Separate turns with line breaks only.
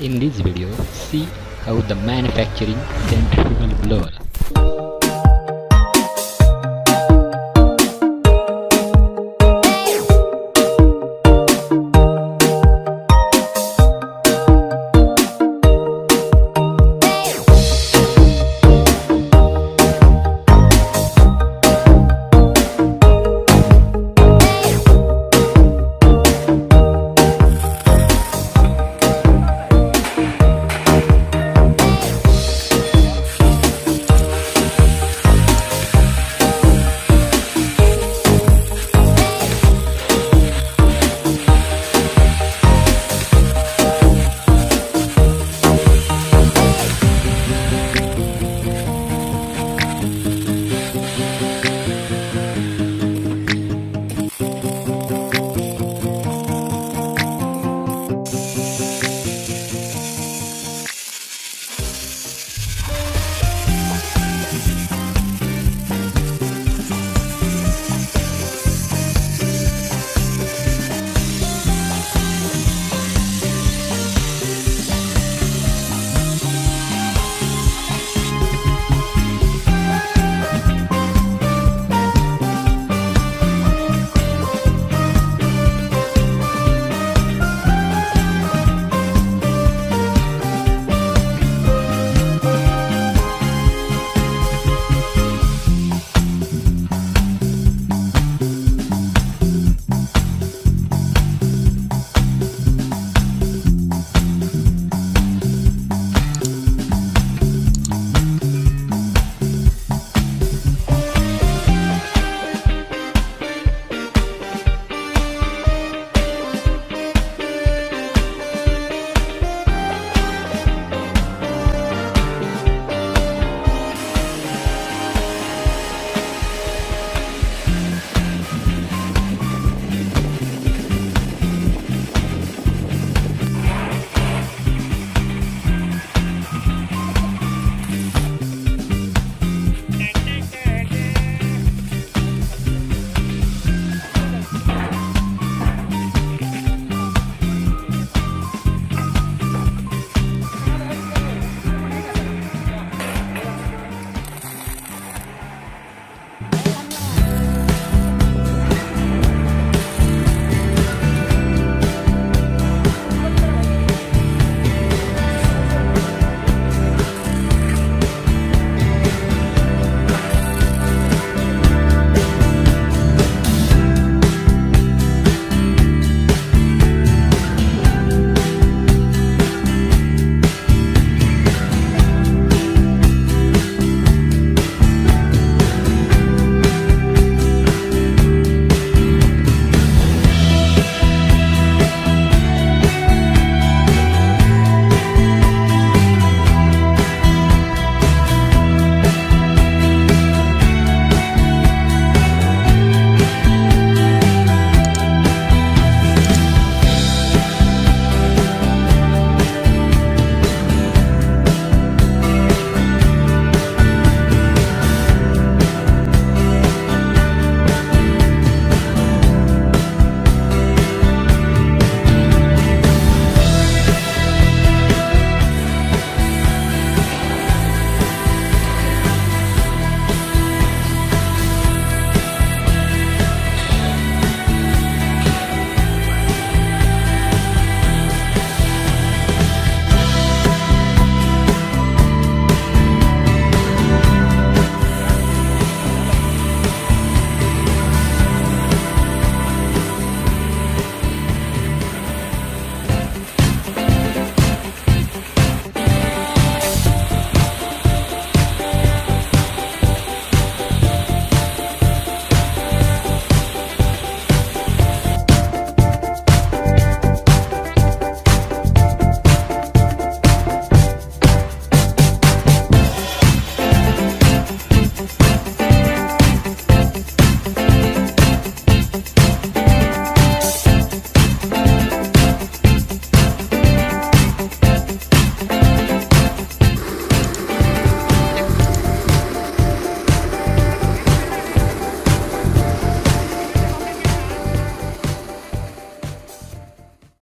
In this video, see how the manufacturing centrifugal blower.